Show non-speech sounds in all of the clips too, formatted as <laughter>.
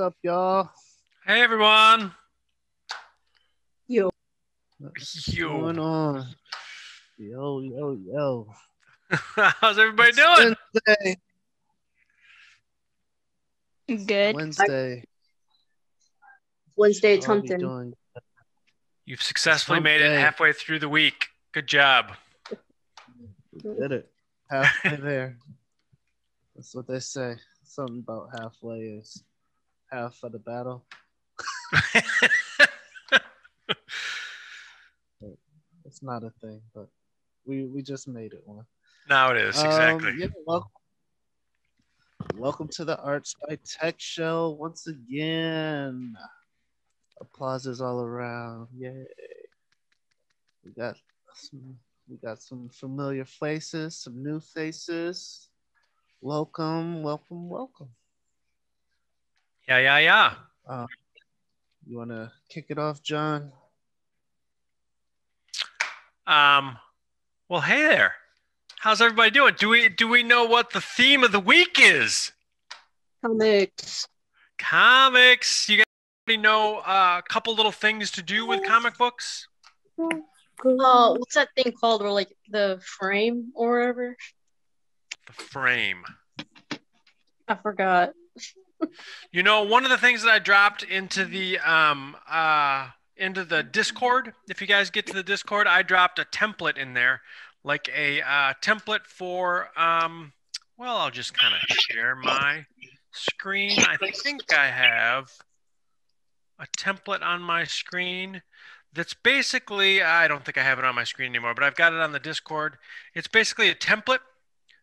up, y'all? Hey everyone. Yo. <laughs> What's Yo. going on? Yo, yo, yo. <laughs> How's everybody It's doing? Wednesday. Good. Wednesday. Wednesday I'll something. You've successfully made it halfway through the week. Good job. we Did it. Halfway there. That's what they say. Something about halfway is half of the battle. <laughs> It's not a thing, but we we just made it one. now it is Um, exactly. yeah, welcome. Welcome to the Arts by Tech Show once again. Applauses all around. Yay. We got some we got some familiar faces, some new faces. Welcome, welcome, welcome. Yeah, yeah, yeah. You wanna kick it off, Jon? Um, well, hey there. How's everybody doing? Do we do we know what the theme of the week is? Comics. Comics. You guys already know uh, a couple little things to do with comic books. Oh, what's that thing called? Or like the frame or whatever? The frame. I forgot. You know, one of the things that I dropped into the um uh into the Discord, if you guys get to the Discord, I dropped a template in there, like a uh, template for um well, I'll just kind of share my screen. I think I have a template on my screen that's basically I don't think I have it on my screen anymore, but I've got it on the Discord. It's basically a template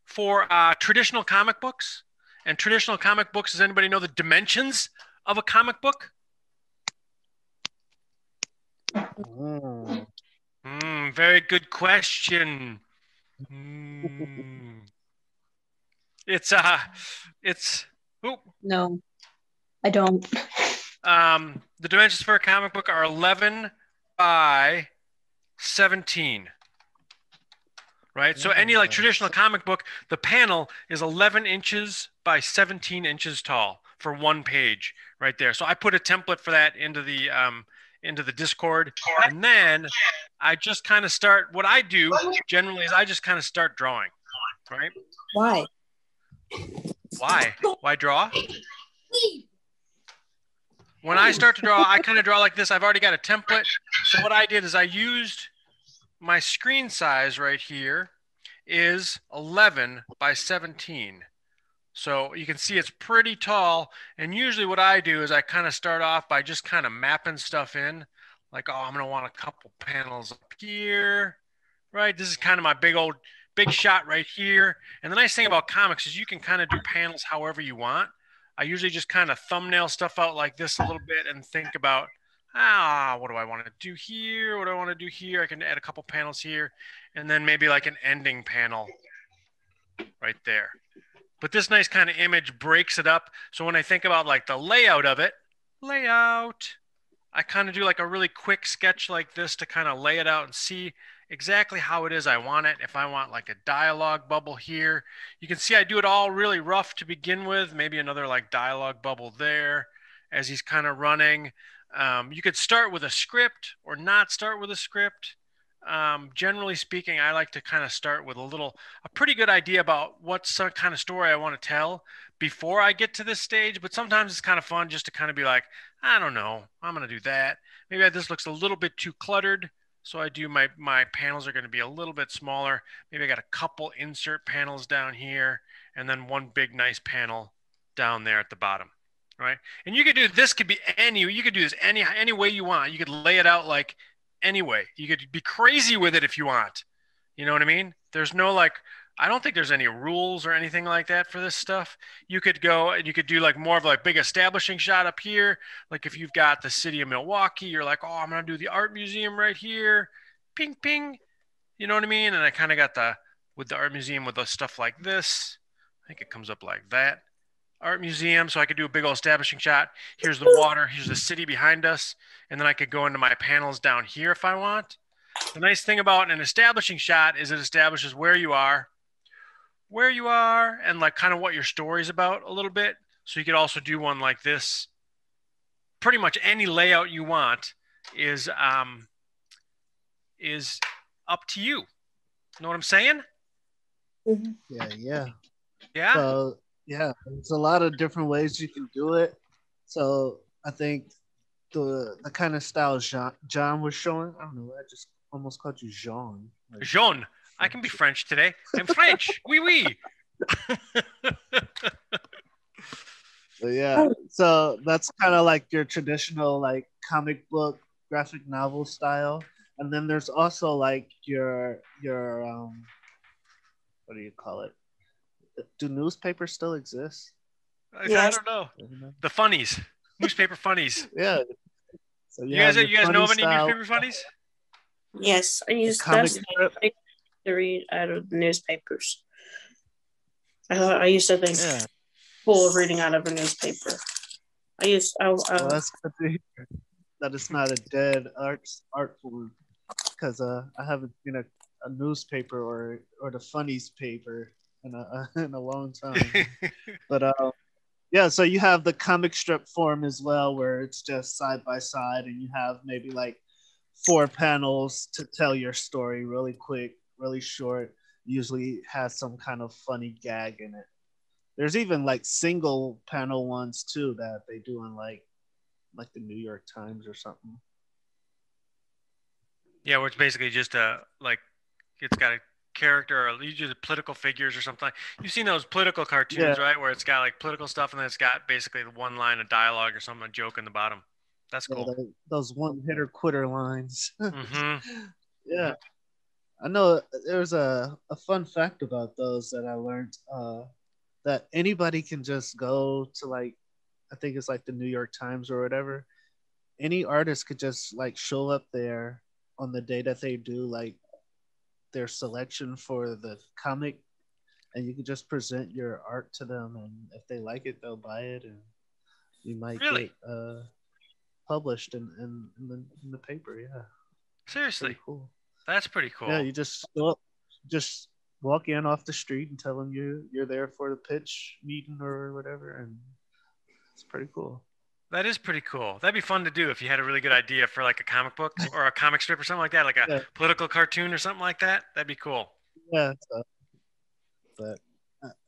for uh, traditional comic books. And traditional comic books, does anybody know the dimensions of a comic book? Mm. Mm, very good question. Mm. It's uh it's oh, No, I don't. um the dimensions for a comic book are 11 by 17. Right? So any like traditional comic book, the panel is 11 inches by 17 inches tall for one page right there. So I put a template for that into the um into the Discord and then I just kind of start what I do generally is I just kind of start drawing. Right? Why? Why? Why draw? When I start to draw, I kind of draw like this. I've already got a template. So what I did is I used my screen size right here is 11 by 17. So you can see it's pretty tall. And usually what I do is I kind of start off by just kind of mapping stuff in. Like, oh, I'm going to want a couple panels up here, right? This is kind of my big old, big shot right here. And the nice thing about comics is you can kind of do panels however you want. I usually just kind of thumbnail stuff out like this a little bit and think about, ah, what do I want to do here? What do I want to do here? I can add a couple panels here and then maybe like an ending panel right there. But this nice kind of image breaks it up. So when I think about like the layout of it, layout, I kind of do like a really quick sketch like this to kind of lay it out and see exactly how it is I want it. If I want like a dialogue bubble here, you can see I do it all really rough to begin with. Maybe another like dialogue bubble there as he's kind of running. Um, you could start with a script or not start with a script. Um, generally speaking, I like to kind of start with a little, a pretty good idea about what some kind of story I want to tell before I get to this stage. But sometimes it's kind of fun just to kind of be like, I don't know, I'm going to do that. Maybe this looks a little bit too cluttered. So I do my, my panels are going to be a little bit smaller. Maybe I got a couple insert panels down here and then one big nice panel down there at the bottom. Right. And you could do, this could be any, you could do this any, any way you want. You could lay it out like anyway. You could be crazy with it if you want. You know what I mean? There's no like, I don't think there's any rules or anything like that for this stuff. You could go and you could do like more of like big establishing shot up here. Like if you've got the city of Milwaukee, you're like, oh, I'm gonna do the art museum right here. Ping ping. You know what I mean? And I kind of got the with the art museum with the stuff like this. I think it comes up like that. Art museum, so I could do a big old establishing shot. Here's the <laughs> water, here's the city behind us, and then I could go into my panels down here if I want. The nice thing about an establishing shot is it establishes where you are, where you are, and like kind of what your story's about a little bit. So you could also do one like this pretty much any layout you want is um, is up to you. You know what I'm saying? Yeah, yeah. Yeah. So yeah, there's a lot of different ways you can do it. So I think the the kind of style Jon, Jon was showing, I don't know, I just almost called you Jean. Like, Jean. I can be French today. I'm French. <laughs> Oui, oui. <laughs> So yeah, so that's kind of like your traditional like comic book graphic novel style, and then there's also like your your um, what do you call it? Do newspapers still exist? I, I Yes. don't know. I don't know. The funnies, newspaper funnies. <laughs> Yeah. So You guys, you guys know of any style, newspaper funnies? Yes, I the use comic that's strip. to read out of newspapers. I, I used to think Yeah, full of reading out of a newspaper. I used I, I, well, that's good to hear that it's not a dead art art form because uh, I haven't seen a, a newspaper or or the funnies paper in a <laughs> in a long time. but uh, yeah, so you have the comic strip form as well, where it's just side by side, and you have maybe like four panels to tell your story really quick, really short. Usually has some kind of funny gag in it. There's even like single panel ones too that they do in like like the New York Times or something. yeah, where it's basically just a like it's got a character or you usually political figures or something. You've seen those political cartoons, Yeah. right? Where it's got like political stuff and then it's got basically the one line of dialogue or something, a joke in the bottom. That's Yeah, cool. tho- those one hitter quitter lines. <laughs> hmm yeah i know there's a, a fun fact about those that i learned uh, that anybody can just go to like i think it's like the new york times or whatever any artist could just like show up there on the day that they do like their selection for the comic and you can just present your art to them and if they like it they'll buy it and you might Really? get uh, published in, in, in, the, in the paper yeah Seriously, pretty cool that's pretty cool. yeah, you just just walk in off the street and tell them you you're there for the pitch meeting or whatever, and it's pretty cool. That is pretty cool. That'd be fun to do if you had a really good idea for like a comic book <laughs> or a comic strip or something like that, like a Yeah. political cartoon or something like that. That'd be cool. Yeah, so, but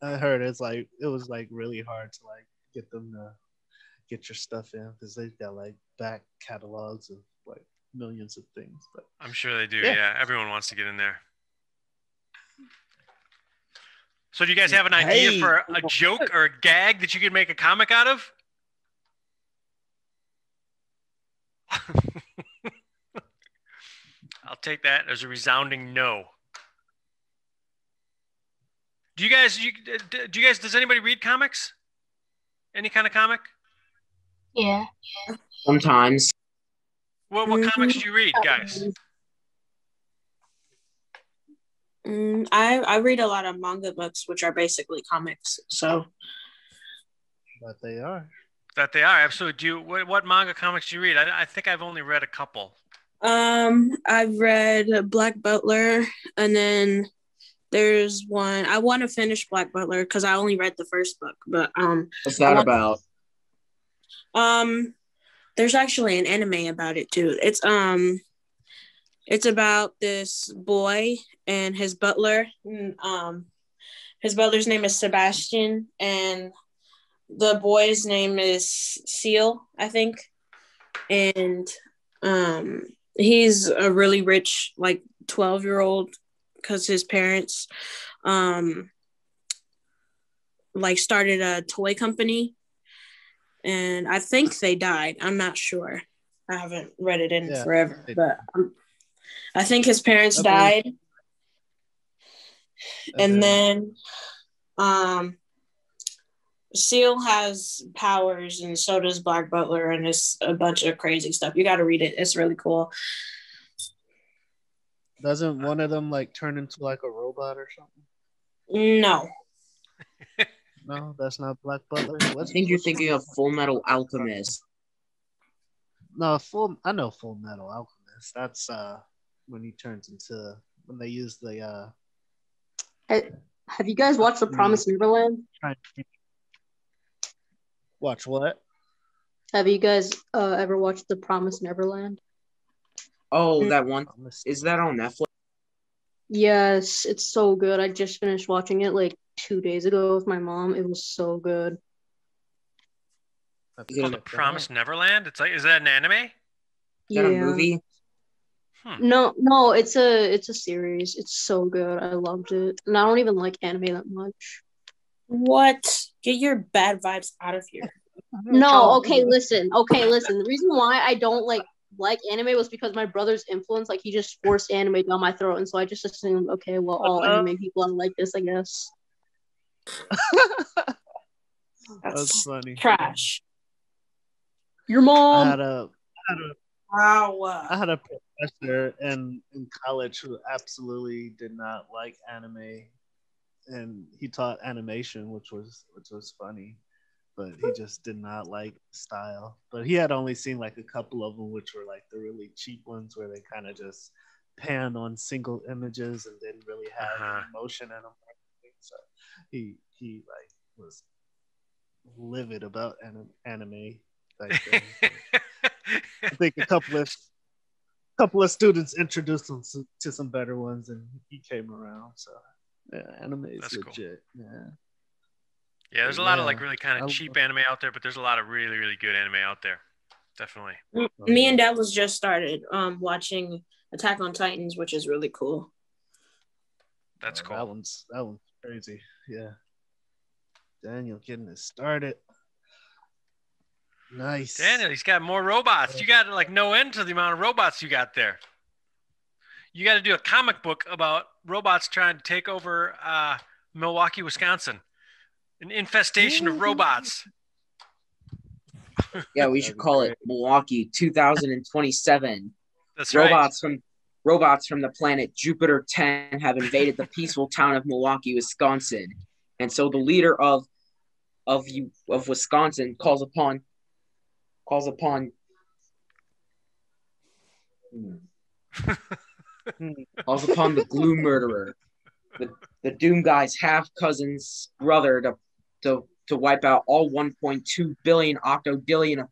I- heard it's like it was like really hard to like get them to get your stuff in because they've got like back catalogs of like millions of things. But I'm sure they do. Yeah. Yeah. Everyone wants to get in there. So do you guys have an idea Hey. for a joke or a gag that you could make a comic out of? <laughs> I'll take that as a resounding no. Do you guys you do you guys does anybody read comics? Any kind of comic? Yeah. Sometimes. What what comics do you read, guys? Mm, I I read a lot of manga books, which are basically comics. So but they are. That they are absolutely. Do you what, what manga comics do you read? I, I think I've only read a couple. um, I've read Black Butler, and then there's one I want to finish Black Butler because I only read the first book, but um What's that about? Um, there's actually an anime about it too. It's um, it's about this boy and his butler. and, Um, his butler's name is Sebastian, and the boy's name is Ciel, I think. And um, he's a really rich, like twelve year old, because his parents, um, like started a toy company and I think they died. I'm not sure. I haven't read it in Yeah, forever, but um, I think his parents I died, believe- and then um, Ciel has powers, and so does Black Butler, and it's a bunch of crazy stuff. You got to read it; it's really cool. doesn't one of them like turn into like a robot or something? No, <laughs> No, that's not Black Butler. I What's, think you're thinking of Full Metal Alchemist. No, full. I know Full Metal Alchemist. That's uh when he turns into when they use the uh. Have you guys watched The Promised Neverland? Trying to... Watch what? Have you guys uh, ever watched The Promise Neverland? Oh, that one. Is that on Netflix? Yes, it's so good. I just finished watching it like two days ago with my mom. It was so good. Have Is to Called The that Promised out. Neverland. It's like, is that an anime? Is that a Yeah. movie? No, no, it's a it's a series. It's so good. I loved it. And I don't even like anime that much. What? Get your bad vibes out of here. <laughs> No, okay, listen. Okay, listen. The reason why I don't like like anime was because my brother's influence. Like he just forced anime down my throat, and so I just assumed, okay, well, all Uh-huh. anime people are like this, I guess. <laughs> That's That's funny. trash. Your I mom. had a Wow. I had a professor in in college who absolutely did not like anime, and he taught animation, which was which was funny, but he just did not like style. But he had only seen like a couple of them, which were like the really cheap ones, where they kind of just pan on single images and didn't really have Uh-huh. emotion in them. So he he like was livid about anim- anime. Then. <laughs> I think a couple of couple of students introduced him to, to some better ones, and he came around. So yeah, anime is That's cool. legit. Yeah, Yeah, there's a lot of like really kind of cheap anime out there, but there's a lot of really, really good anime out there. Definitely. Me and Dad was just started um watching Attack on Titans, which is really cool. That's Oh, That one's that one's crazy. Yeah, Daniel getting it started. Nice. Daniel, he's got more robots. You got like no end to the amount of robots you got there. You got to do a comic book about robots trying to take over uh, Milwaukee, Wisconsin. An infestation of robots. <laughs> Yeah, we should call it Milwaukee 2027. That's right. robots from robots from the planet Jupiter 10 have invaded the peaceful town of Milwaukee, Wisconsin. And so the leader of of you of Wisconsin calls upon calls upon <laughs> <laughs> Calls upon the glue murderer, the, the Doom guy's half cousin's brother to to to wipe out all 1.2 billion octodillion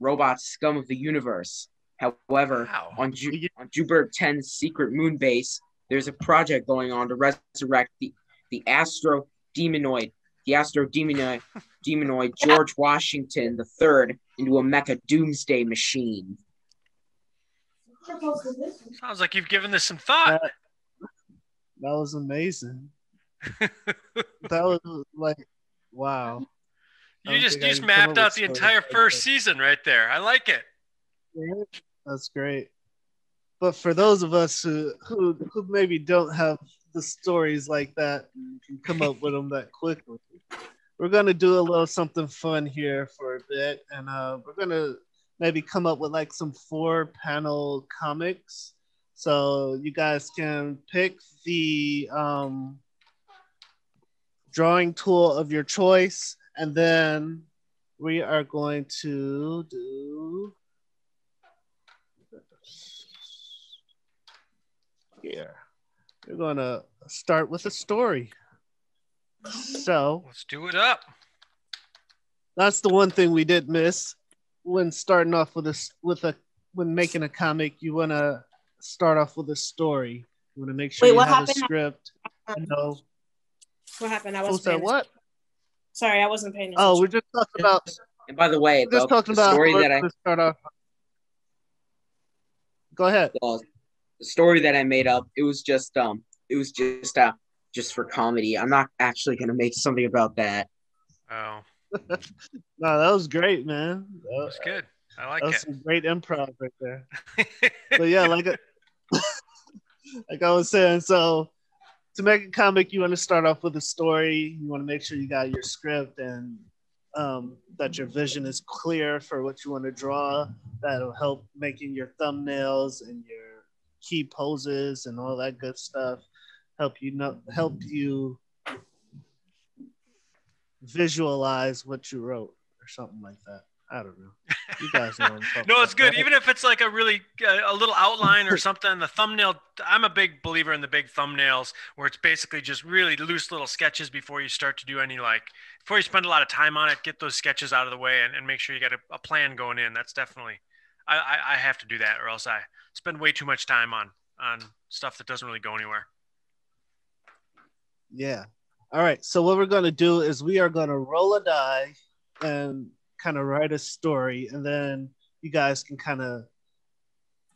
robots scum of the universe. However, Wow. on, Ju- on Jupiter 10's secret moon base, there's a project going on to resurrect the, the astro demonoid, the astro demonoid, <laughs> demonoid George Washington III into a mecha doomsday machine. Sounds like you've given this some thought. That, that was amazing. <laughs> That was like, wow. You just you just can come up mapped out the entire first season right there. I like it. That's great. But for those of us who who who maybe don't have the stories like that, and can come up with them that quickly. We're gonna do a little something fun here for a bit, and uh, we're gonna maybe come up with like some four panel comics, so you guys can pick the um, drawing tool of your choice, and then we are going to do here. We're going to start with a story. So Let's do it up. that's the one thing we did miss when starting off with this with a when making a comic. You want to start off with a story. You want to make sure Wait, you what have happened? a script. You know, What happened? I wasn't said paying what? Sorry, I wasn't paying attention. Oh, we're just talking about And by the way, we're the, just talking the about story that I start off. Go ahead. well, the story that I made up, it was just um, it was just uh, just for comedy. I'm not actually gonna make something about that. Oh, No, that was great, man. That, was good. I like that was it. some great improv right there. <laughs> but yeah, like <laughs> like I was saying, so to make a comic, you want to start off with a story. You want to make sure you got your script and um, that your vision is clear for what you want to draw. That'll help making your thumbnails and your key poses and all that good stuff. Help you know, help you visualize what you wrote or something like that. I don't know. You guys know <laughs> no, it's good. Even if it's like a really uh, a little outline or <laughs> something. The thumbnail. I'm a big believer in the big thumbnails, where it's basically just really loose little sketches before you start to do any like before you spend a lot of time on it. Get those sketches out of the way and, and make sure you got a, a plan going in. That's definitely. I, I I have to do that, or else I spend way too much time on on stuff that doesn't really go anywhere. Yeah. All right. So what we're gonna do is we are gonna roll a die and kind of write a story, and then you guys can kind of.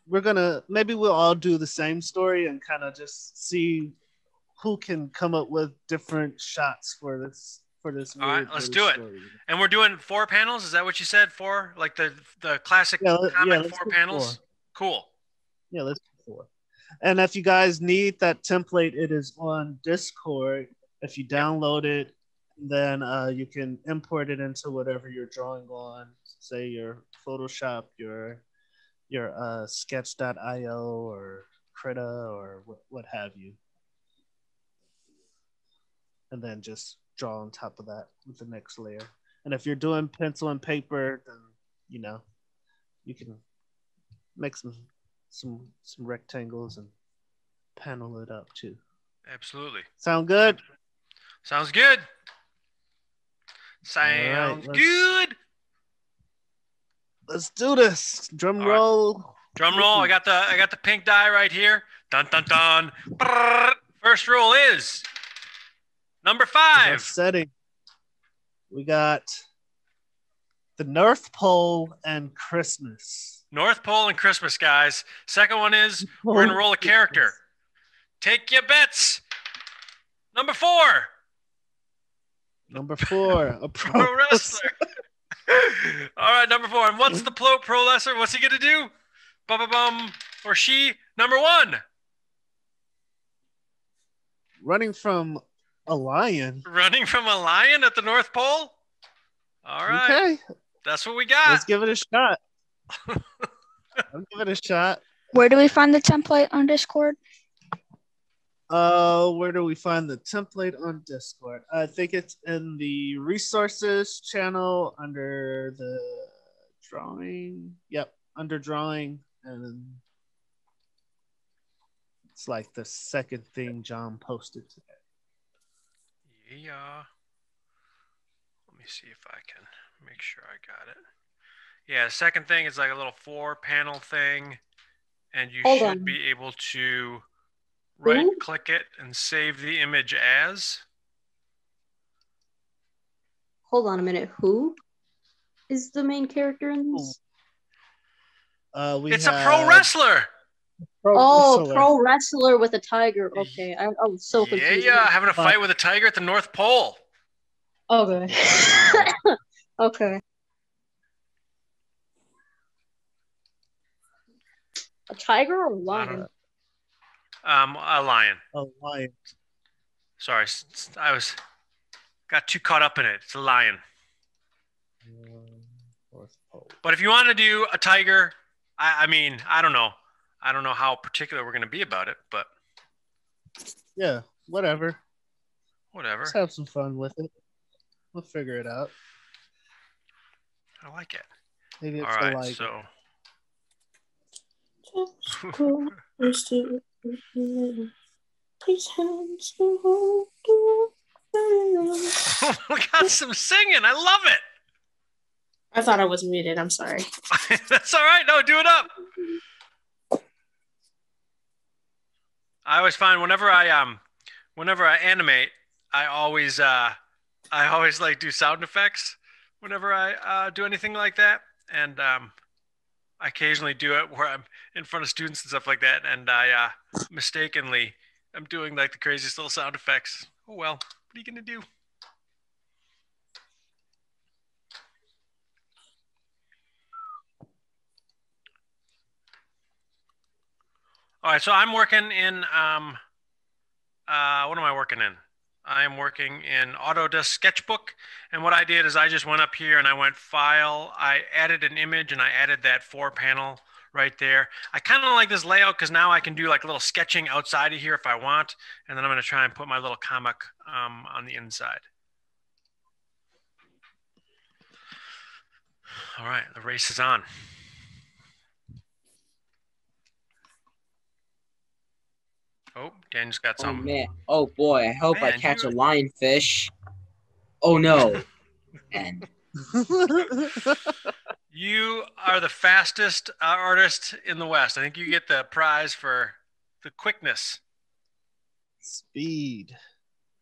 We're gonna maybe we'll all do the same story and kind of just see who can come up with different shots for this for this. All right, let's do it. And we're doing four panels. Is that what you said? Four, like the the classic Yeah, yeah, four panels. four. Cool. Yeah, let's do four. And if you guys need that template, it is on Discord. If you download it, then uh, you can import it into whatever you're drawing on, say your Photoshop, your your uh, Sketch.io or Krita or what, what have you, and then just draw on top of that with the next layer. And if you're doing pencil and paper, then you know you can make some some some rectangles and panel it up too. Absolutely. Sound good? Sounds good. Sounds let's- good. Let's do this. Drum right. roll. Drum roll. I got the I got the pink die right here. Dun dun dun. Brrr. First roll is number five. setting. We got the North Pole and Christmas. North Pole and Christmas, guys. Second one is we're gonna roll a character. <laughs> Take your bets. Number four, Number four, <laughs> a pro, pro wrestler. <laughs> All right, number four. And what's the pro pro wrestler? What's he gonna do? Bum bum bum. Or she? Number one, running from a lion. running from a lion at the North Pole. All right, Okay, that's what we got. let's give it a shot. <laughs> I'll give it a shot. Where do we find the template on Discord? Uh, where do we find the template on Discord? I think it's in the resources channel under the drawing. Yep, under drawing, and it's like the second thing Jon posted today. Yeah. Let me see if I can make sure I got it. Yeah, second thing is like a little four panel thing, and you Hold should on. be able to right click it and save the image as. Hold on a minute. Who is the main character in this? Uh, we It's a pro wrestler. pro oh, wrestler. pro wrestler with a tiger. Okay, I, I was so yeah, confused. yeah, having a fight with a tiger at the North Pole. Okay. <laughs> okay. A tiger or a lion? Um, a lion. a lion. Sorry, I was got too caught up in it. It's a lion. But if you want to do a tiger, I, I mean, I don't know. I don't know how particular we're going to be about it, but Yeah, whatever. whatever. Let's have some fun with it. We'll figure it out. I like it. Maybe it's All right, a like. so <laughs> Please hands to we got some singing. I love it. I thought I was muted. I'm sorry. <laughs> That's all right. No, do it up. I always find whenever I um, whenever I animate, I always uh, I always like do sound effects whenever I uh, do anything like that, and um, I occasionally do it where I'm in front of students and stuff like that, and I uh, mistakenly I'm doing like the craziest little sound effects. Oh well, what are you gonna do? All right, so I'm working in um, uh, what am I working in? I am working in Autodesk Sketchbook, and what I did is I just went up here and I went File. I added an image and I added that four panel right there. I kind of like this layout because now I can do like a little sketching outside of here if I want, and then I'm going to try and put my little comic um, on the inside. All right, the race is on. Oh, Dan's got Oh man. Oh boy. I hope I catch you- a lionfish. Oh no. <laughs> and <laughs> You are the fastest uh, artist in the West. I think you get the prize for the quickness. Speed.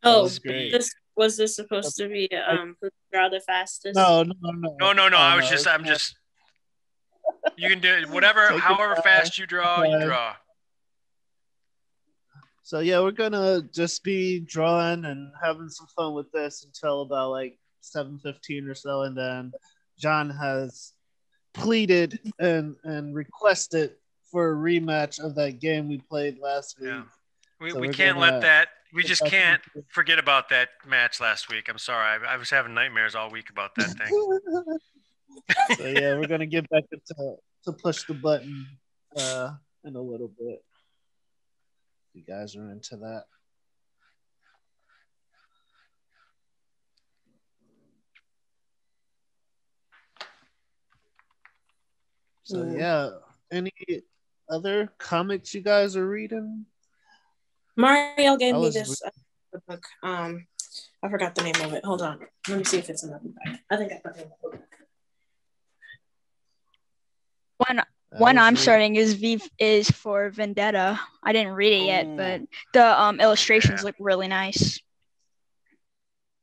Oh, was this was this supposed to be um who draw the fastest? No, no, no. No, no, no. I was no, just, I'm just. You can do it. Whatever, however fast you draw, you draw. So yeah, we're gonna just be drawing and having some fun with this until about like seven fifteen or so, and then John has pleaded and and requested for a rematch of that game we played last week. Yeah. We, So we can't gonna- let that. We just can't forget about that match last week. I'm sorry. I, I was having nightmares all week about that thing. <laughs> so yeah, we're gonna get back into to push the button uh in a little bit. You guys are into that. So Yeah. yeah, any other comics you guys are reading? Mario gave me this uh, book. Um, I forgot the name of it. Hold on. Let me see if it's in the back. I think I put it in the book. One I one was I'm reading- starting is V is for Vendetta. I didn't read it yet, Ooh. but the um illustrations Yeah. look really nice.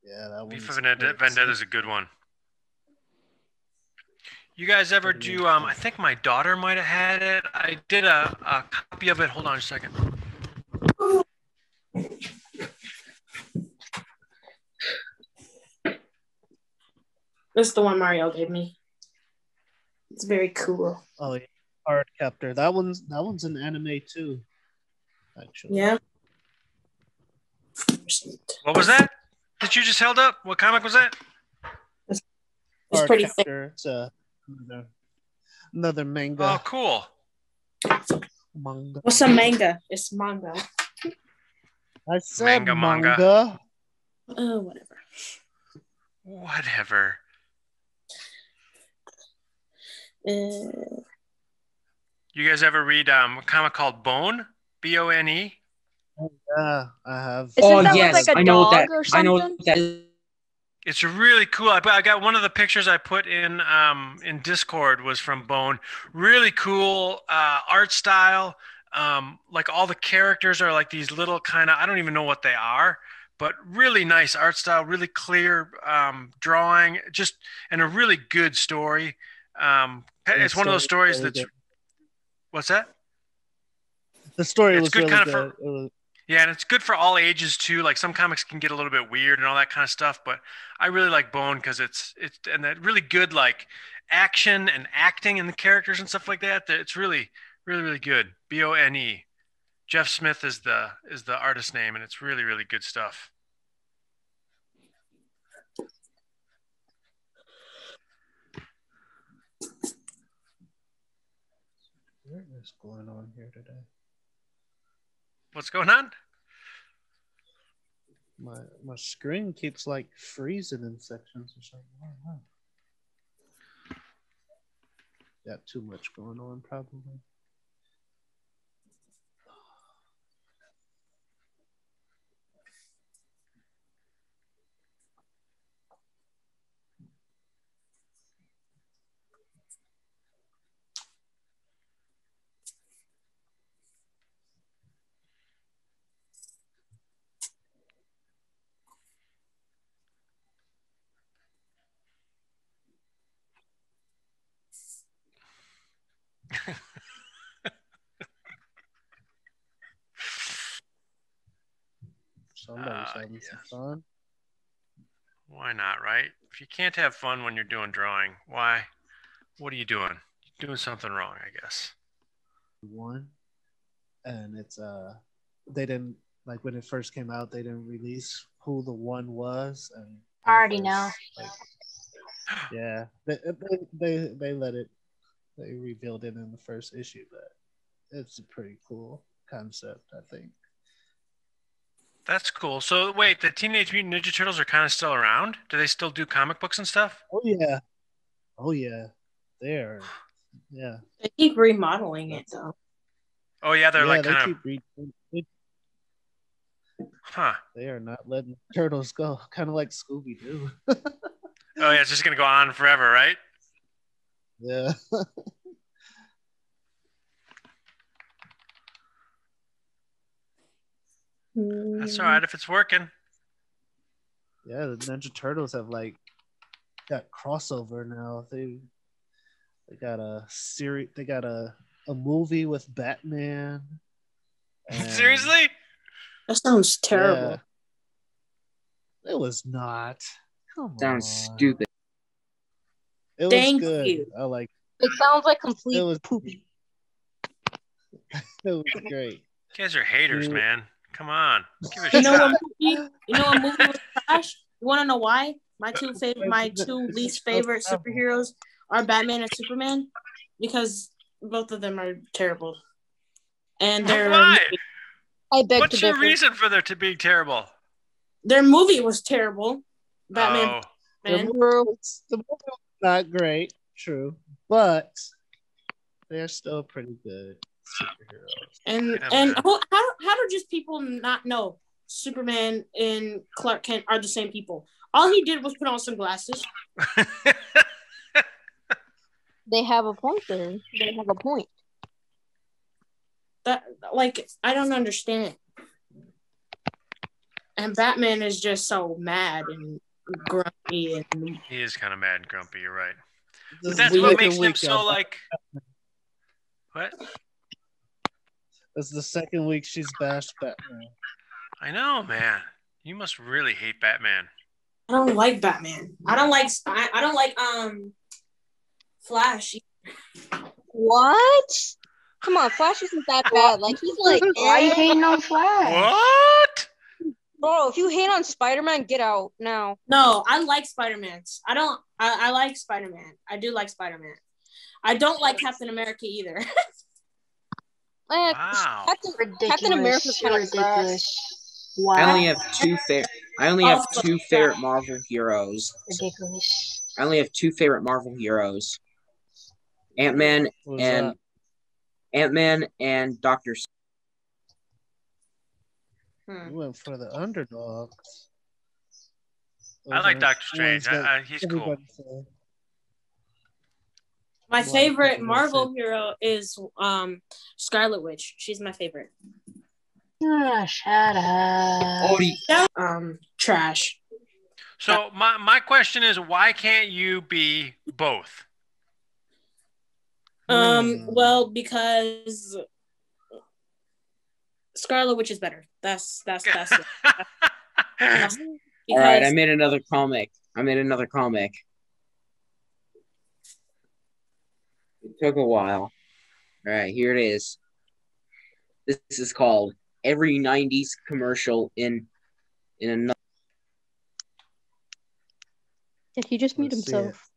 Yeah, that V one's for Vendetta. Vendetta is a good one. You guys ever do? Um, I think my daughter might have had it. I did a, a copy of it. Hold on a second. This is the one Mario gave me. It's very cool. Oh yeah, Card Captor. That one's that one's an anime too. Actually. Yeah. What was that? That you just held up? What comic was that? It's Card pretty thick. Captor. It's a, another, another manga. Oh, cool. manga. What's a manga? It's manga. I said Manga, manga. manga. Oh, whatever. Whatever. Uh, You guys ever read um, a comic called Bone? B O N E. Yeah, I have. Isn't oh that with, yes, like, a I know what that. dog or I know what something? that is. It's really cool. I, I got one of the pictures I put in um, in Discord was from Bone. Really cool uh, art style. Um, like all the characters are like these little kind of I don't even know what they are, but really nice art style. Really clear um, drawing. Just and a really good story. Um, it's one of those stories that's really what's that? The story it's was good really kinda good. for- was- Yeah, and it's good for all ages too. Like some comics can get a little bit weird and all that kind of stuff, but I really like Bone because it's it's and that really good like action and acting and the characters and stuff like that. that It's really really really good. B O N E. Jeff Smith is the is the artist name, and it's really really good stuff. What is going on here today? What's going on? My my screen keeps like freezing in sections or something. I don't know. Got too much going on, probably. Somebody's Ah, having some yes. fun. Why not, right? If you can't have fun when you're doing drawing, why? What are you doing? You're doing something wrong, I guess. One, and it's uh, they didn't like when it first came out. They didn't release who the one was, and I already know. Like, yeah, they, they they they let it. They revealed it in the first issue, but it's a pretty cool concept, I think. That's cool. So wait, the Teenage Mutant Ninja Turtles are kind of still around? Do they still do comic books and stuff? Oh yeah, oh yeah. there. <sighs> Yeah. They keep remodeling it though. Oh yeah, they're yeah, like they kind of keep re- huh. they are not letting turtles go. Kind of like Scooby Doo. <laughs> Oh yeah, it's just gonna go on forever, right? Yeah. <laughs> That's all right if it's working. Yeah, the Ninja Turtles have like got crossover now. They they got a series. They got a a movie with Batman. <laughs> and- Seriously? That sounds terrible. Yeah. It was not. Come Sounds on. stupid. It was Thank good. you. I like. It sounds like complete It was poop. <laughs> It was great. You guys are haters, Mm. man. Come on. Give it a You know shot. what movie? You know what movie was trash? You want to know why? My two favorite, my two least favorite superheroes are Batman and Superman, because both of them are terrible. And their Why? I beg What's to your differ. reason for there to be terrible? their movie was terrible. Batman. Oh, The Man. movie was- the movie was not great, true, but they're still pretty good superheroes. And Yeah, and man. how, how how do just people not know Superman and Clark Kent are the same people? All he did was put on some glasses. <laughs> They have a point there. They have a point. That like I don't understand. And Batman is just so mad and grumpy and he is kind of mad and grumpy. You're right. But that's what makes him so of- like. What? This is the second week she's bashed Batman. I know, man. You must really hate Batman. I don't like Batman. I don't like I, I don't like um Flash. What? Come on, Flash isn't that bad. Like he's like, Why you hating on Flash? What? Bro. If you hate on Spider Man, get out now. No, I like Spider Man. I don't. I, I like Spider Man. I do like Spider Man. I don't like Captain America either. <laughs> Eh, Wow. Captain, Ridiculous. Captain America's kind of ridiculous. Wow. I only have two favorite. I only have two favorite Marvel heroes. ridiculous. I only have two favorite Marvel heroes. Ant Man and that? Ant Man and Doctor. S- Hmm. You went for the underdogs. I like Doctor Strange. I, I, he's cool. everybody said. My Well, favorite Marvel say- hero is um Scarlet Witch. She's my favorite. Ah, shut up. Odie, Um, trash. So my my question is, why can't you be both? Um, Hmm. well, because Scarlet Witch is better. That's that's <laughs> that's it. That's- <laughs> All right, I made another comic. I made another comic. It took a while. All right, here it is. This is called "Every '90s Commercial in in a." Did he just mute Let's see himself?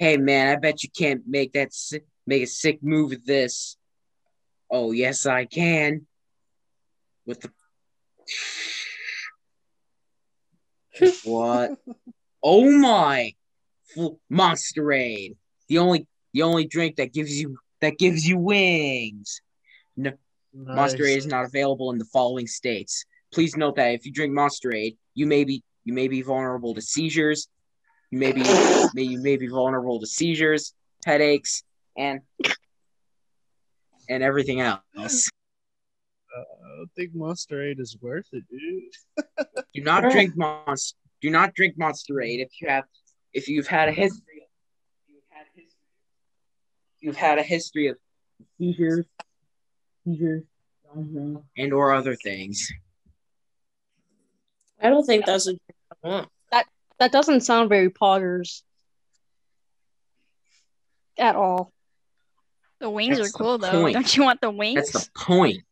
Hey man, I bet you can't make that si- make a sick move with this. Oh yes, I can. With the <laughs> what? Oh my! Monsterade, the only the only drink that gives you that gives you wings. Monsterade is not available in the following states. Please note that if you drink Monsterade, you may be you may be vulnerable to seizures. You may be may you may be vulnerable to seizures, headaches, and and everything else. Uh, I don't think Monsterade is worth it, dude. <laughs> Do not drink Monster. Do not drink Monsterade if you have if you've had a history. You've had a history. You've had a history of seizures, seizures, and or other things. I don't think that's a drink I want. That doesn't sound very poggers at all. The wings That's are cool though. point. Don't you want the wings? That's the point.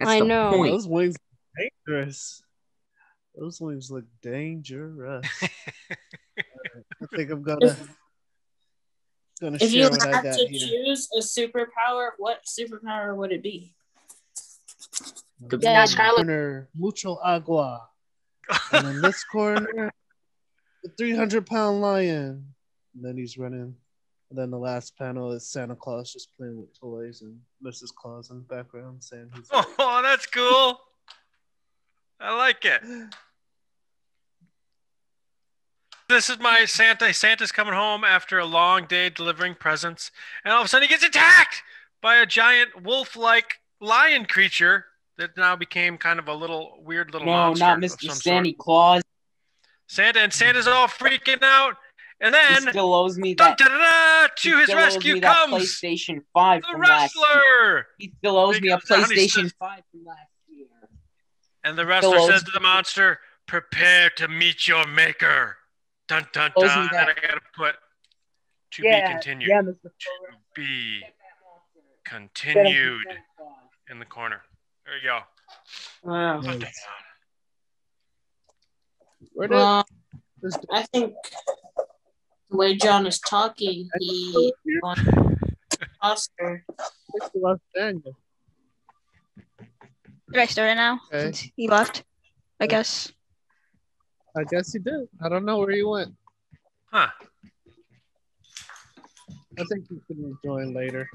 That's I the know. Point. Those wings are dangerous. Those wings look dangerous. <laughs> I think I'm gonna gonna If you share what I had got to here. choose a superpower, what superpower would it be? The- Yeah, Scarlet- Burner, mucho agua. And in this corner, the 300 pound lion. And then he's running. And then the last panel is Santa Claus just playing with toys and Mrs. Claus in the background saying he's. <laughs> Oh, that's cool. I like it. This is my Santa. Santa's coming home after a long day delivering presents, and all of a sudden he gets attacked by a giant wolf-like lion creature that now became kind of a little weird little No, monster. not Mr. Santa. Claus. Santa and Santa's all freaking out, and then He then still owes me that. da, da, da, he to his still owes rescue me that comes PlayStation 5 the from last year. wrestler. He still owes me a He comes out, he PlayStation says- 5 from last year. And the wrestler owes says to the monster, "Prepare to meet your maker." Dun dun Owes dun. And that. I gotta put to yeah, be continued. Yeah, Mr. To be continued in the corner. There you go. Wow. Put that Nice. down. Where did Well, this I think the way Jon is talking, he won Oscar. this Los Daniel? Did I start it now? Okay. Since he left, I guess. I guess he did. I don't know where he went. Huh. I think he can join later.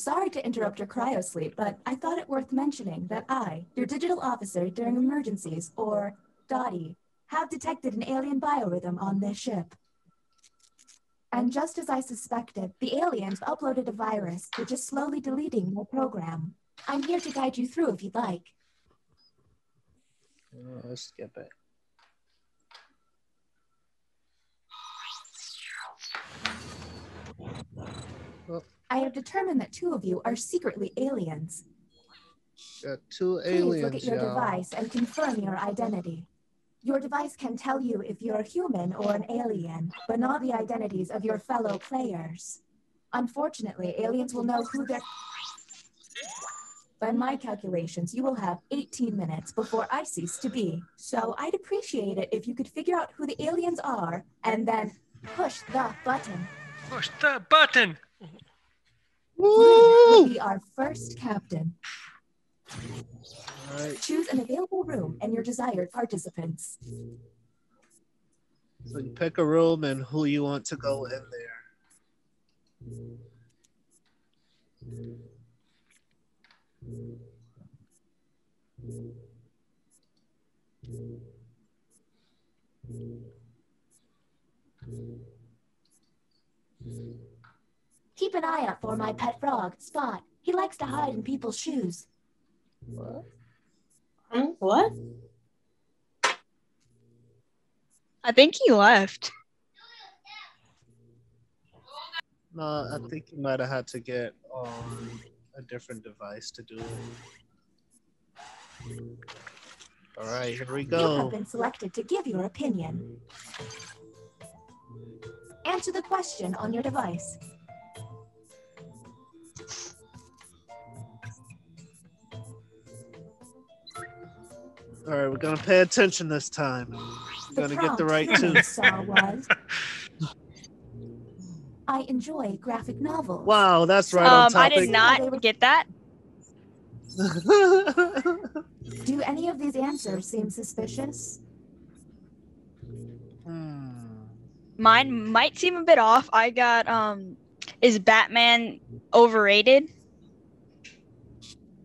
Sorry to interrupt your cryosleep, but I thought it worth mentioning that I, your digital officer during emergencies, or Dottie, have detected an alien biorhythm on this ship. And just as I suspected, the aliens uploaded a virus which is slowly deleting my program. I'm here to guide you through if you'd like. Uh, let's skip it. I have determined that two of you are secretly aliens. Got two Please look at your y'all. device and confirm your identity. Your device can tell you if you're a human or an alien, but not the identities of your fellow players. Unfortunately, aliens will know who they're. By my calculations, you will have 18 minutes before I cease to be. So I'd appreciate it if you could figure out who the aliens are and then push the button. Push the button. You will be our first captain. All right. Choose an available room and your desired participants. So you pick a room and who you want to go in there. An eye out for my pet frog, Spot. He likes to hide in people's shoes. What? Hmm? What? I think he left. No, I think you might have had to get um, a different device to do it. All right, here we go. You have been selected to give your opinion. Answer the question on your device. All right, we're gonna pay attention this time. We're gonna get the right prompt tune. you saw was I enjoy graphic novels. Wow, that's right on Um, I topic. did not get that. <laughs> Do any of these answers seem suspicious? Hmm. Mine might seem a bit off. I got um, is Batman overrated?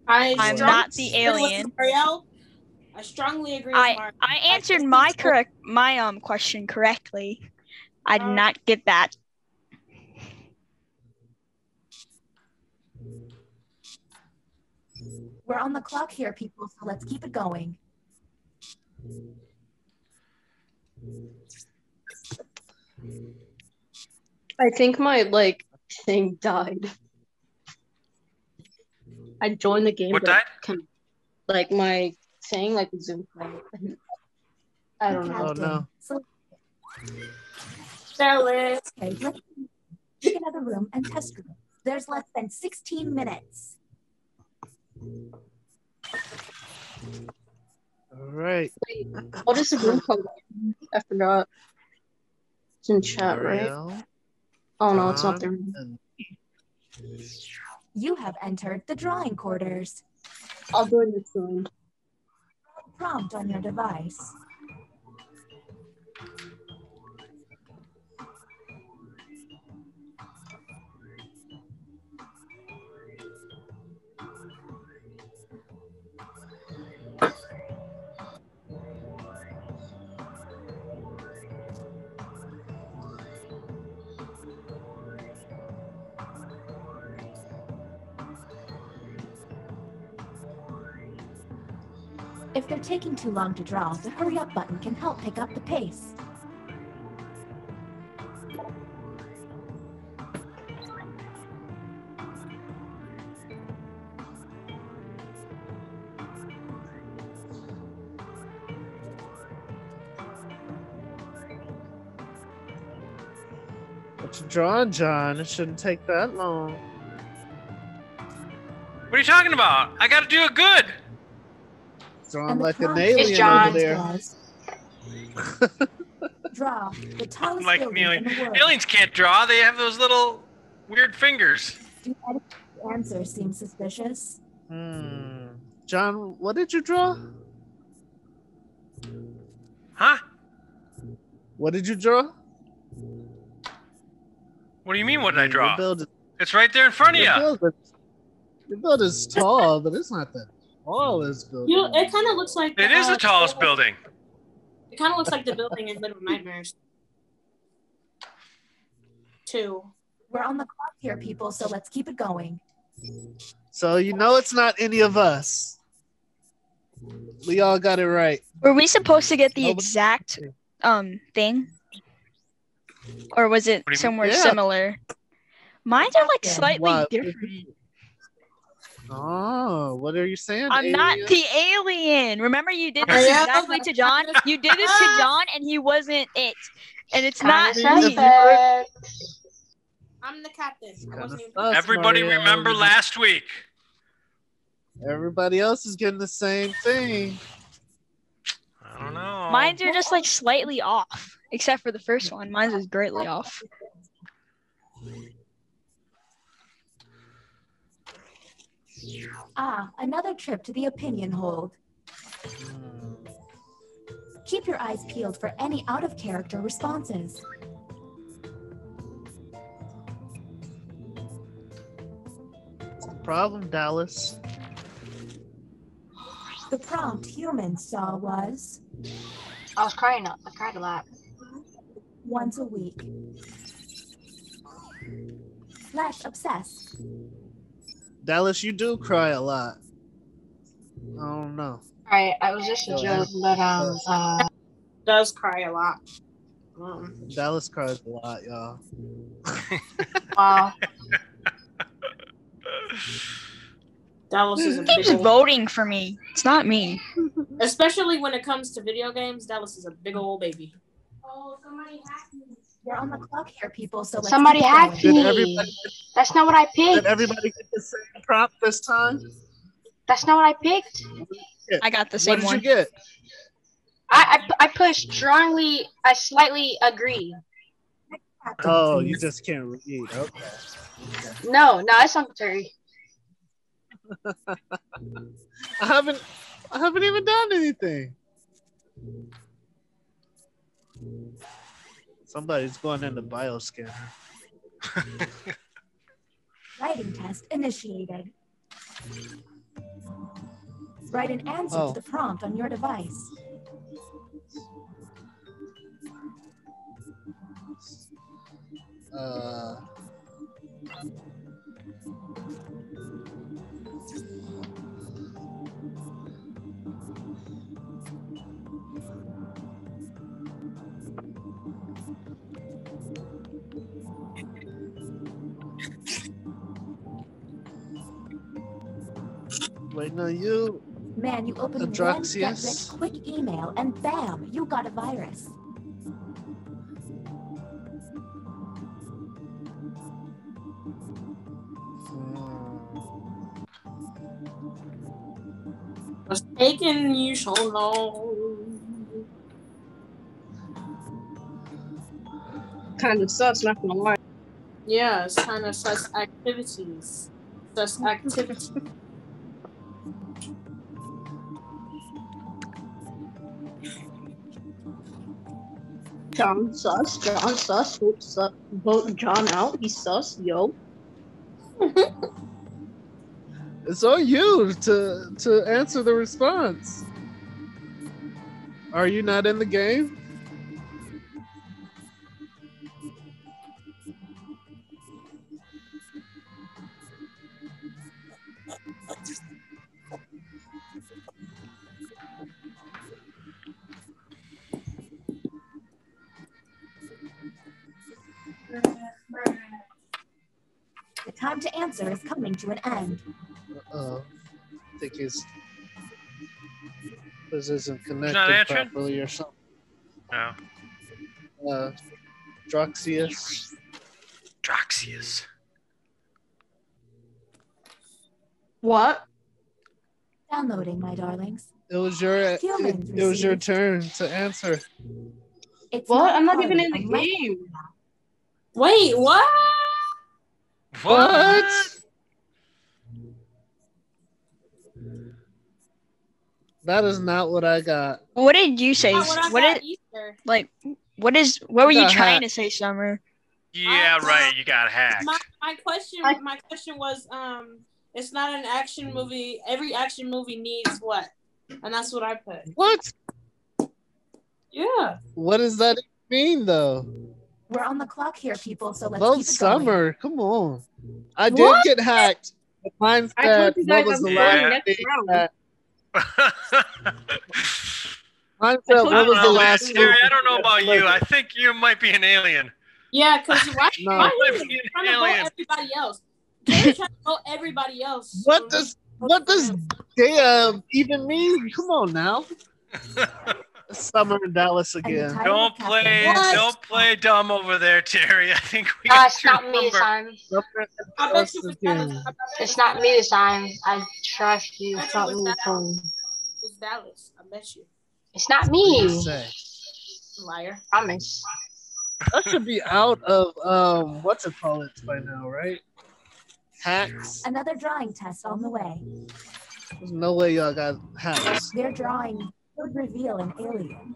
I I'm strongly not the agree with alien. Mario. I strongly agree with I Mario. I answered think my correct my um question correctly. I did Uh, not get that. We're on the clock here, people, so let's keep it going. I think my like thing died. I joined the game, What but died? can- like my thing, like the Zoom thing. I don't know. Oh no. So, Sell okay, let's pick another room and test room. There's less than 16 minutes. All right. What is the room code? I forgot. It's in chat, right? Oh no, it's not the room. and You have entered the drawing quarters. I'll go in this one. Prompt on your device. Taking too long to draw, the hurry up button can help pick up the pace. what you drawing, Jon? It shouldn't take that long. What are you talking about? I got to do it good. Drawing And the like an alien Jon. over there. Draw the <laughs> tallest Like building in alien. the world. Aliens can't draw. They have those little weird fingers. Do any of the answers seem suspicious? Hmm. Jon, what did you draw? Huh? What did you draw? What do you mean? What did I draw? build, It's right there in front of you. build, your build is tall, but it's not the tallest building. You, it kind of looks like It is uh, the tallest building. It kind of looks like the building in Little Nightmares. Two. We're on the clock here, people, so let's keep it going. So you know it's not any of us. We all got it right. Were we supposed to get the Nobody- exact um thing? Or was it What do you mean? somewhere Yeah. similar? Mine are like slightly Why? different. Oh, what are you saying? I'm not the alien. Remember you did this exactly to Jon? You did this to Jon and he wasn't it. And it's not me. I'm the captain. I Kinda wasn't sus, Everybody Mario. remember last week. Everybody else is getting the same thing. I don't know. Mines are just like slightly off. Except for the first one. Mine's is greatly off. Ah, another trip to the opinion hold. Keep your eyes peeled for any out of character responses. The problem, Dallas? The prompt humans saw was I was crying. I cried a lot. once a week. Less obsessed. Dallas, you do cry a lot. I don't know. Alright, I was just a Go joke, but um, uh, Does cry a lot. Um, Dallas cries a lot, y'all. wow. <laughs> Dallas is a Keeps voting for me. It's not me. especially when it comes to video games. Dallas is a big old baby. We're on the clock here, people, so let's Somebody keep it hacked me. That's not what I picked. Did everybody get the same prop this time? That's not what I picked. I got the same one. What same did one. you get? I, I I put strongly. I slightly agree. Oh, you just can't read. Okay. No, no, it's Secretary. <laughs> I haven't I haven't even done anything. Somebody's going in the bioscanner. <laughs> Writing test initiated. Write an answer Oh. to the prompt on your device. Uh Waiting on you. Man, you open one get Adroxius. rich quick email and bam, you got a virus. Hmm. Was taken, you shall know. kind of sus, not gonna lie. Yeah, it's kind of sus activities. Sus activity. <laughs> Jon sus, Jon sus, vote sus, vote Jon out. He's sus, yo. <laughs> It's on you to to answer the response. Are you not in the game? Time to answer is coming to an end. Uh, I think his this isn't not connected answering? properly or something. No. Uh, Droxius. Droxius. What? Downloading, my darlings. It was your it, Humans it was your turn to answer. It's What? I'm not even in the game. Wait, what? What? That is not what I got. What did you say? Not what I What got did either. like? What is? What were you trying hacked. to say, Summer? Yeah, I- right. You got hacked. My, my question I- my question was um it's not an action movie. Every action movie needs what? And that's what I put. What? Yeah. What does that mean though? We're on the clock here, people, so let's Vote keep it going. summer. Come on. I did What? get hacked. But Mine I told said you what guys was I'm the last thing that <laughs> mine I said what was don't the know, last Terry, thing I don't know about you. I think you might be an alien. Yeah, because why, No. why are you be an trying to vote alien. everybody else? They're trying to vote everybody else. What does what does damn even mean? Come on now. <laughs> Summer in Dallas again. Don't play, What? don't play dumb over there, Terry. <laughs> I think we No, got it's your not me this time. I bet Dallas you it's again. Dallas. I bet It's not me this time. I trust you. It's not me this time. It's Dallas. I bet you. It's not What you me. say? Liar. Promise. That should be out of um what's it called by now, right? Hacks. Another drawing test on the way. There's no way y'all got hacks. They're drawing would reveal an alien.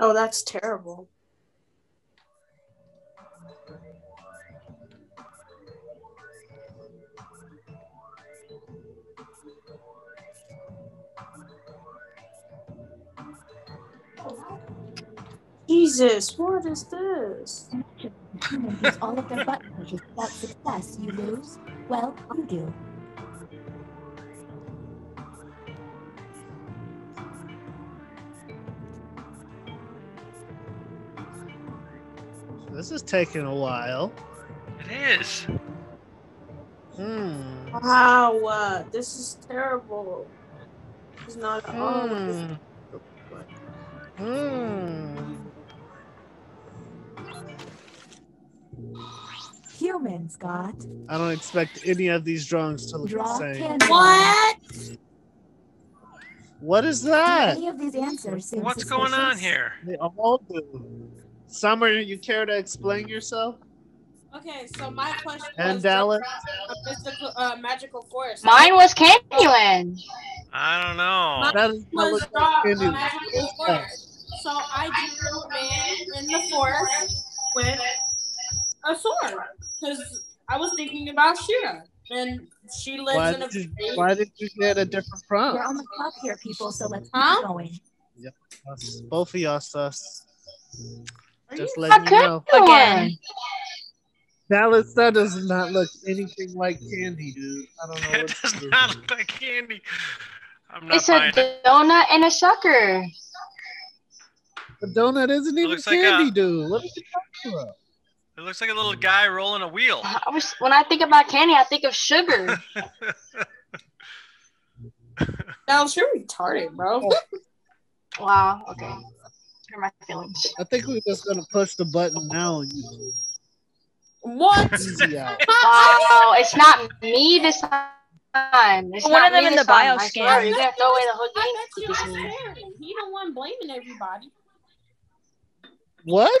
Oh, that's terrible. Jesus, what is this? Imagine humans use all of their button pushes without success. You lose. Well, you do. This is taking a while. It is. Hmm. Wow, uh, this is terrible. It's not at all. what Humans got I don't expect any of these drawings to look draw the same. candy. What? What is that? any of these answers seem What's going on here? They all do. Summer, you care to explain yourself? Okay, so my question And was Dallas? a mystical, uh, magical force. Mine was Candyland. I don't know. That is not was draw a magical force. So I drew a man in the forest with a sword because I was thinking about She-Ra, and she lives Why in a. did, you, why did you get a different prompt? We're on the clock here, people, so let's keep Huh? it going. Us- Both of y'all sus. Are Just you- letting you Okay. know. Again. Dallas, that does not look anything like candy, dude. I don't know It does not look like candy. I'm not It's a buying it. donut and a sucker. The donut isn't even looks like candy, a- dude. What are you talking about? It looks like a little mm. guy rolling a wheel. I was when I think about candy, I think of sugar. <laughs> <laughs> Dallas, you're retarded, bro. <laughs> wow. Okay. Hurt my feelings. I think we're just gonna push the button now. What? Easy. Wow. It's not me this time. It's One not of them me in the time, bio scan. swear, You're gonna throw away the whole I game. bet you because it of was me. Terry. He the one blaming everybody. What?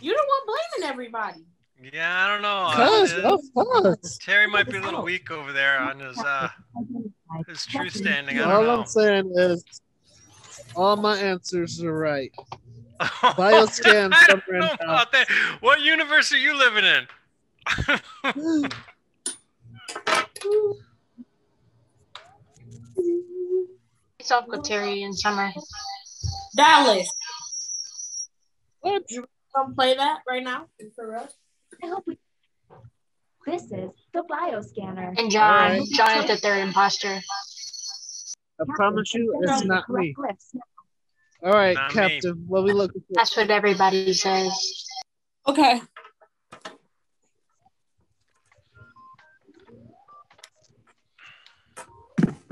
You don't want blaming everybody. Yeah, I don't know. Cuz, Uh, of course. Terry might be a little weak over there on his uh his truth standing. I don't All know. I'm saying is, all my answers are right. Bioscan. <laughs> Bioscan, I Summer don't and know about that. What universe are you living in? <laughs> It's off with Terry and Summer. Dallas. What? You come play that right now? For real? I hope we. This is the bioscanner. And Jon. Alright. Jon is the third imposter. I promise you, it's not me. All right, Not me. Captain. What we looking for? That's what everybody says. Okay.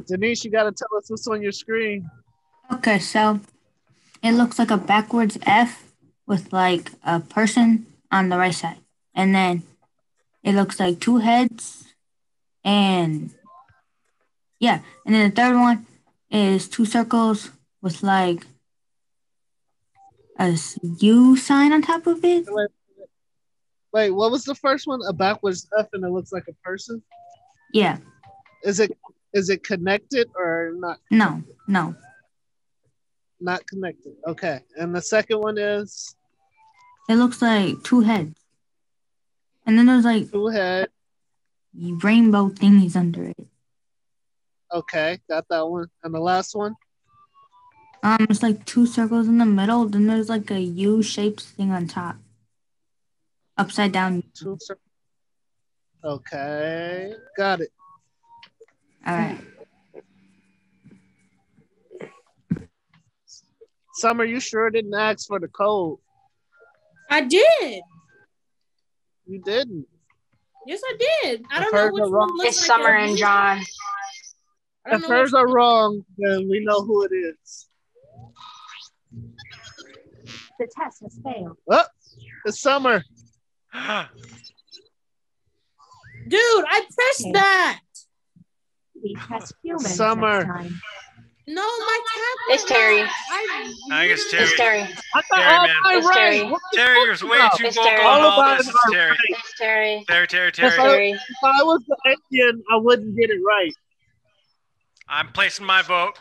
Denise, you gotta tell us what's on your screen. Okay, so it looks like a backwards F with like a person on the right side. And then it looks like two heads and yeah. And then the third one is two circles with like a U sign on top of it. Wait, wait, what was the first one? A backwards F and it looks like a person. Yeah. Is it is it connected or not? No, no. Not connected. Okay. And the second one is It looks like two heads. And then there's like two head. rainbow thingies under it. Okay, got that one. And the last one. Um, it's like two circles in the middle. Then there's like a U-shaped thing on top, upside down. Two. cir- Okay, got it. All right. Summer, you sure didn't ask for the code? I did. You didn't. Yes, I did. I don't know hers which are wrong- one looks It's like Summer and Jon. I don't If hers are wrong, then we know who it is. The test has failed. Oh, it's Summer. <gasps> Dude, I pressed Okay. that. We test humans Summer. Next. No, my tablet. It's Terry. I, I guess Terry. It's Terry. I thought Terry, all man. It's right. Terry. Terry, fuck you're way about? too It's vocal Terry. on all All this. about It's Terry. It's Terry. Terry, Terry, It's Terry. Terry. If I was the alien, I wouldn't get it right. I'm placing my vote.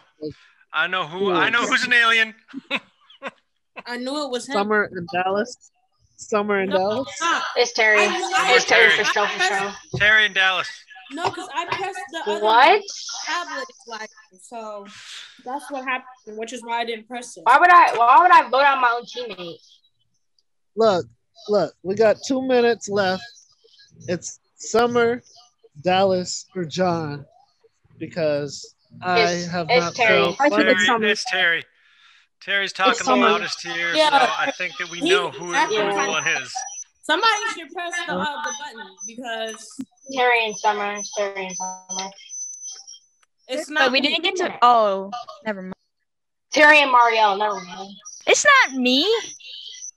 I know who. I know who's an alien. <laughs> I knew it was him. Summer in Dallas. Summer in No, Dallas. It's Terry. I- I- It's Terry for Terry. show for show. Terry in Dallas. No, because I pressed the other What? tablet flag, so that's what happened, which is why I didn't press it. Why would I? Why would I vote on my own teammate? Look, look, we got two minutes left. It's Summer, Dallas, or Jon, because I It's- have it's not Terry. felt I think Terry, it's Summer. it's Terry. Terry's talking the Summer. loudest here, Yeah. so I think that we He- know who after who's the one is. Somebody should press the, uh, the button because Terry and Summer. It's Terry and Summer. it's But not. we didn't get to. Oh, never mind. Terry and Marielle. Never mind. It's not me.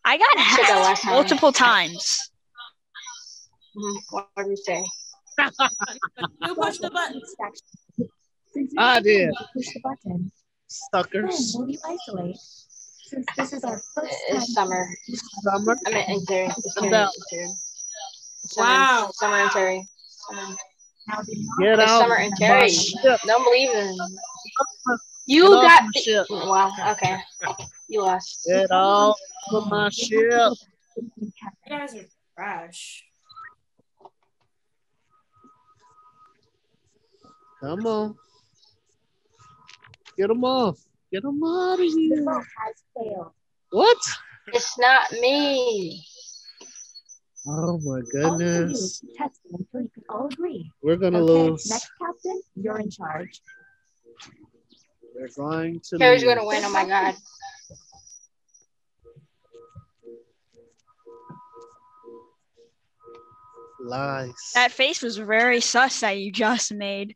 I got Said hacked time. multiple times. Mhm. What did you say? Who pushed the button? I did. Push the button. When suckers. will you isolate? Since this is our first time. It's Summer. Summer. I mean, and Terry. Terry. About- It's Terry. Summer, Wow. Summer and Terry. Summer. Now do not Get It's out. Summer and my Terry. ship. Don't believe in. Get You off got my the. ship. Wow. Okay. You lost. Get off of my ship. You guys are trash. Come on. Get them off. Get them out of The here. vote has failed. What? It's not me. Oh my All you goodness. is test it until you can all agree. We're gonna Okay, lose. next captain, you're in charge. We're going to Terry's lose. gonna win. Oh my god. Lies. That face was very sus that you just made.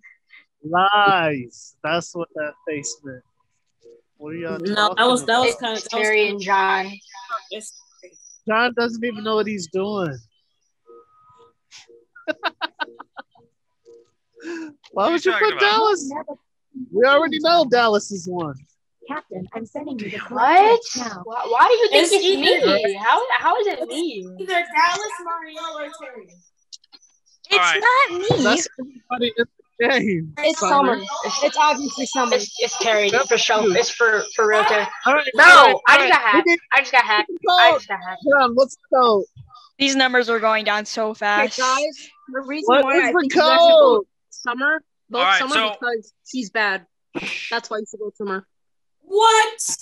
Lies. That's what that face meant. What are y'all No, that was that was kind of It's Terry and Jon. Jon doesn't even know what he's doing. <laughs> Why would you you put about? Dallas? We already know Dallas is one. Captain, I'm sending you the correct What? now. Why, why do you think It's it's, either- me? How how is it me? Either Dallas, Mario, or Terry. It's right. not me. That's everybody in the game. It's Summer. summer. It's, it's obviously summer. It's, it's Terry That's for sure. It's for for real Terry. All right, No, all right, I all just got hacked. I just got hacked. the I code. just got hacked. Hold on, what's the code? These numbers are going down so Okay, fast. guys, the reason What why is I the think you guys should code? summer, vote All right, summer so- because she's bad. That's why you should go summer. What?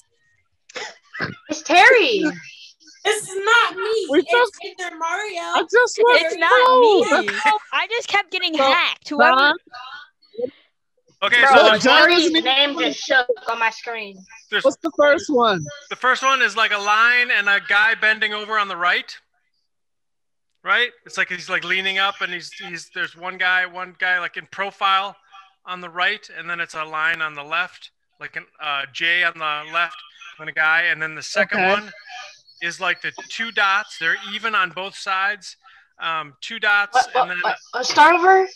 It's Terry. <laughs> It's not me. We it's just- either Mario. I just want It's to not know. me. I just kept getting So, hacked. Whoever. Jon, Okay, Bro, so Look, like, Jon Terry's doesn't even- name just shook on my screen. there's, what's the first one? the first one is like a line and a guy bending over on the right. Right? It's like he's like leaning up and he's he's there's one guy, one guy like in profile on the right, and then it's a line on the left, like an uh, J on the left, and a guy, and then the second Okay. one is like the two dots. They're even on both sides. Um, two dots, What, what, and then what, start over?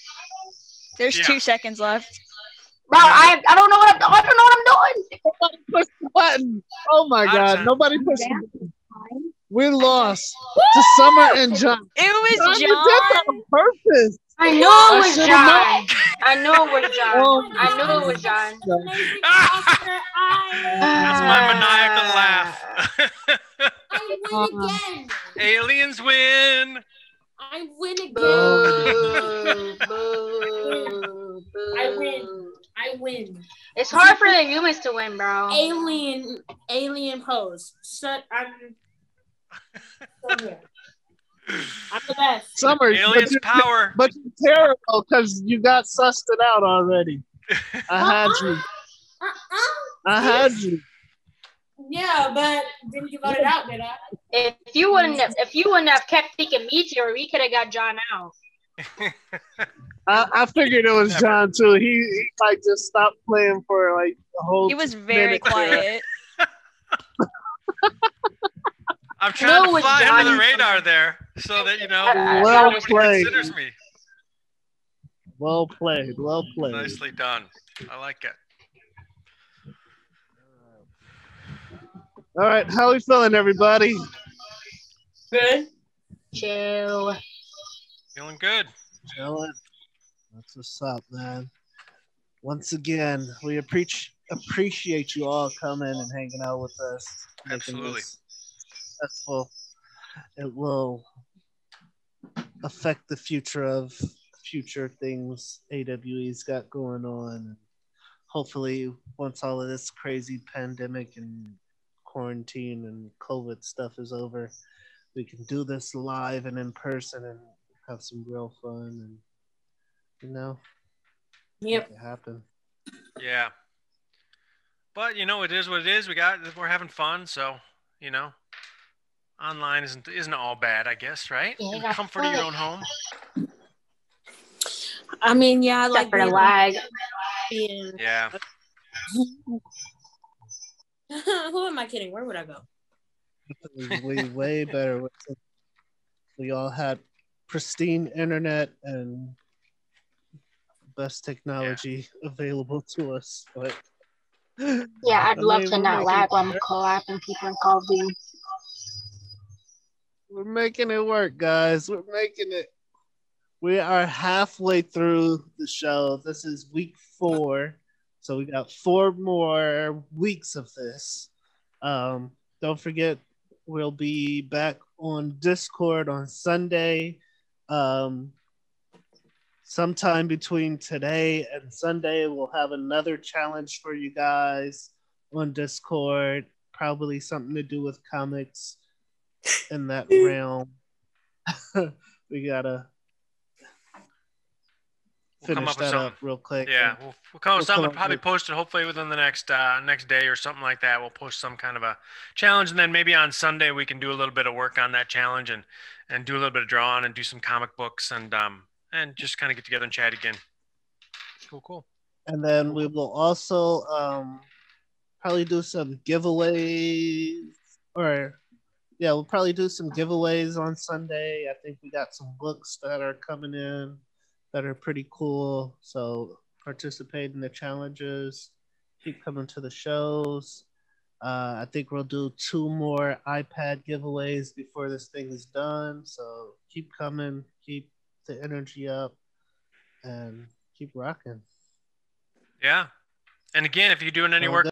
There's Yeah. two seconds left. Bro, I I don't know what I'm I don't know what I'm doing. Nobody pushed the button. Oh my Hot god, time. nobody pushed the button. We lost to Summer and Jon. It was Jon, you did that on purpose. I knew I it was should've Jon. I knew it was Jon. Oh, I knew it was Jon. that's my ah. maniacal laugh. I win again. Aliens win. I win again. Boo, boo, boo. I win. I win. It's hard for the humans to win, bro. Alien, alien pose. Shut. I'm. so good. I'm the best. Summer, but Aliens you're, power. but you're terrible because you got sussed it out already. I uh-uh. had you. Uh-uh. I had you. Yeah, but didn't you vote it out, did I? If you wouldn't have, if you wouldn't have kept thinking meteor, we could have got Jon out. <laughs> I, I figured it was Never. Jon too. He, he like just stopped playing for like the whole. He was very quiet. <laughs> I'm trying it to was fly under the Johnny. radar there so that you know Well nobody played. considers me. Well played. Well played. Nicely done. I like it. All right, how are we feeling, everybody? Good. Chill. Feeling good. Chilling. That's what's up, man. Once again, we appreciate appreciate you all coming and hanging out with us. Absolutely. this Successful. It will affect the future of future things AWE's got going on. Hopefully, once all of this crazy pandemic and quarantine and COVID stuff is over, we can do this live and in person and have some real fun and you know Yep. make it happen. Yeah. But you know, it is what it is. We got we're having fun, so you know, online isn't isn't all bad, I guess, right? Yeah, In the comfort of your own home. I mean, yeah, I Except like for the lag. being- Yeah. <laughs> Who am I kidding? Where would I go? It was way way better. We all had pristine internet and best technology available to us. But Yeah, I'd I love mean, to not making lag it while I'm work. collabing people in Call of Duty. We're making it work, guys. We're making it. We are halfway through the show. This is week four. So we got four more weeks of this. Um, don't forget, we'll be back on Discord on Sunday. Um, sometime between today and Sunday, we'll have another challenge for you guys on Discord. Probably something to do with comics in that <laughs> realm. <laughs> we gotta We'll come finish up that something. up real quick. Yeah, we'll, we'll come up with We'll something. Probably with- post it hopefully within the next uh, next day or something like that. We'll post some kind of a challenge, and then maybe on Sunday we can do a little bit of work on that challenge and and do a little bit of drawing and do some comic books and um and just kind of get together and chat again. Cool, cool. And then we will also um, probably do some giveaways, or yeah, we'll probably do some giveaways on Sunday. I think we got some books that are coming in that are pretty cool. So participate in the challenges. Keep coming to the shows. Uh, I think we'll do two more iPad giveaways before this thing is done. So keep coming, keep the energy up, and keep rocking. Yeah. And again, if you're doing any work